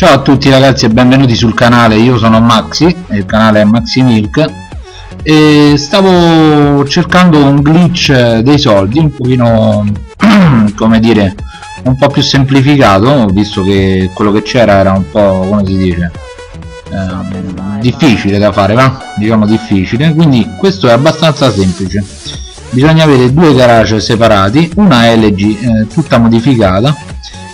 Ciao a tutti ragazzi e benvenuti sul canale, io sono Maxi, il canale è Maxi Milk e stavo cercando un glitch dei soldi un pochino, come dire, un po' più semplificato, visto che quello che c'era era un po', come si dice, eh, difficile da fare, va? Diciamo difficile, quindi questo è abbastanza semplice. Bisogna avere due garage separati, una LG eh, tutta modificata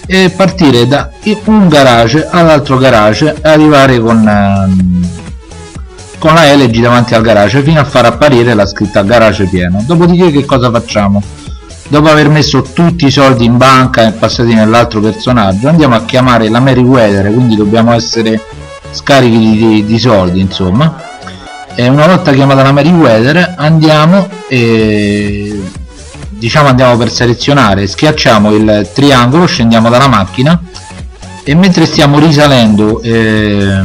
e partire da un garage all'altro garage e arrivare con, ehm, con la LG davanti al garage fino a far apparire la scritta garage pieno dopodiché che cosa facciamo? dopo aver messo tutti i soldi in banca e passati nell'altro personaggio andiamo a chiamare la Meriwether quindi dobbiamo essere scarichi di, di, di soldi insomma e una volta chiamata la Meriwether andiamo e diciamo andiamo per selezionare. Schiacciamo il triangolo scendiamo dalla macchina e mentre stiamo risalendo eh,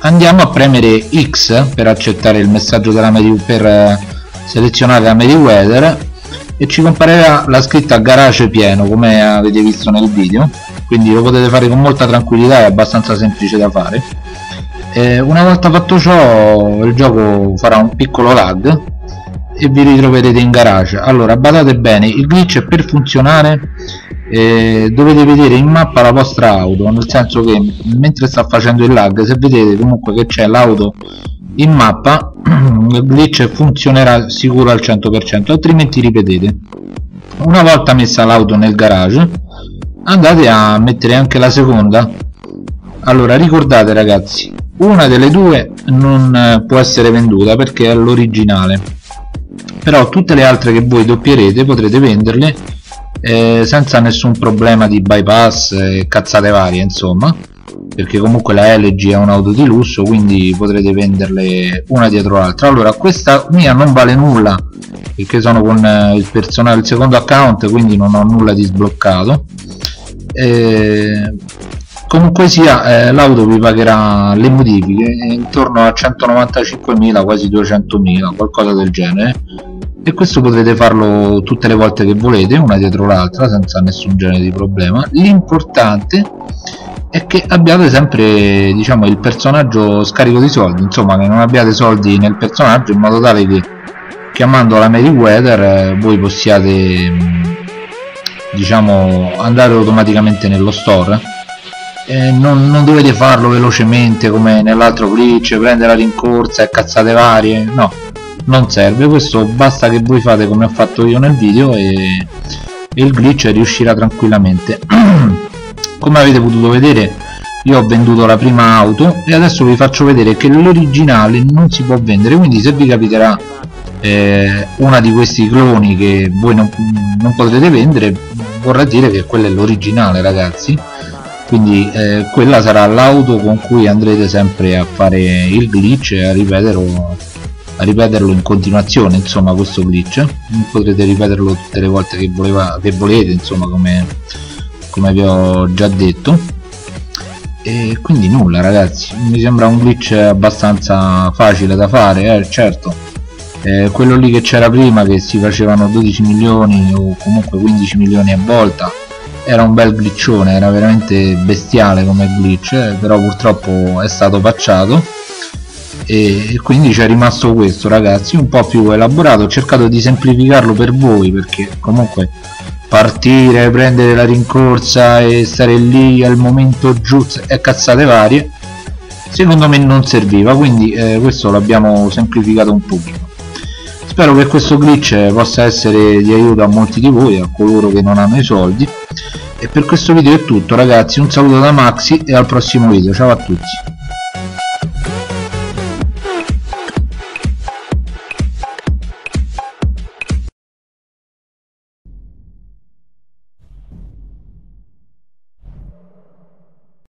andiamo a premere X per accettare il messaggio della Meri per eh, selezionare la Meriwether e ci comparirà la scritta garage pieno come avete visto nel video. Quindi lo potete fare con molta tranquillità è abbastanza semplice da fare. Eh, una volta fatto ciò il gioco farà un piccolo lag e vi ritroverete in garage. Allora badate bene il glitch per funzionare eh, dovete vedere in mappa la vostra auto nel senso che mentre sta facendo il lag se vedete comunque che c'è l'auto in mappa il glitch funzionerà sicuro al 100% altrimenti ripetete. Una volta messa l'auto nel garage andate a mettere anche la seconda. Allora ricordate ragazzi una delle due non eh, può essere venduta perché è l'originale però tutte le altre che voi doppierete potrete venderle eh, senza nessun problema di bypass e cazzate varie insomma. Perché comunque la LG è un'auto di lusso quindi potrete venderle una dietro l'altra. Allora questa mia non vale nulla perché sono con eh, il personale il secondo account quindi non ho nulla di sbloccato. Eh, comunque sia eh, l'auto vi pagherà le modifiche intorno a 195.000 quasi 200.000 qualcosa del genere e questo potrete farlo tutte le volte che volete una dietro l'altra senza nessun genere di problema. L'importante è che abbiate sempre diciamo il personaggio scarico di soldi. Insomma che non abbiate soldi nel personaggio in modo tale che chiamando la Meriwether eh, voi possiate diciamo andare automaticamente nello store. Eh, non, non, dovete farlo velocemente come nell'altro glitch prendere la rincorsa e cazzate varie. No non serve. Questo basta che voi fate come ho fatto io nel video e, e il glitch riuscirà tranquillamente. Come avete potuto vedere io ho venduto la prima auto e adesso vi faccio vedere che l'originale non si può vendere. Quindi se vi capiterà eh, una di questi cloni che voi non, non potrete vendere vorrà dire che quella è l'originale ragazzi. Quindi eh, quella sarà l'auto con cui andrete sempre a fare il glitch e a ripeterlo a ripeterlo in continuazione insomma questo glitch. Potrete ripeterlo tutte le volte che, voleva, che volete insomma come, come vi ho già detto. E quindi nulla ragazzi. Mi sembra un glitch abbastanza facile da fare eh, certo. Eh, quello lì che c'era prima che si facevano 12 milioni o comunque 15 milioni a volta era un bel glitchone era veramente bestiale come glitch eh, però purtroppo è stato patchato e quindi c'è rimasto questo ragazzi. Un po' più elaborato. Ho cercato di semplificarlo per voi perché comunque partire prendere la rincorsa e stare lì al momento giusto e cazzate varie secondo me non serviva. Quindi eh, questo l'abbiamo semplificato un pochino. Spero che questo glitch possa essere di aiuto a molti di voi a coloro che non hanno i soldi. E per questo video è tutto ragazzi. Un saluto da Maxi e al prossimo video. Ciao a tutti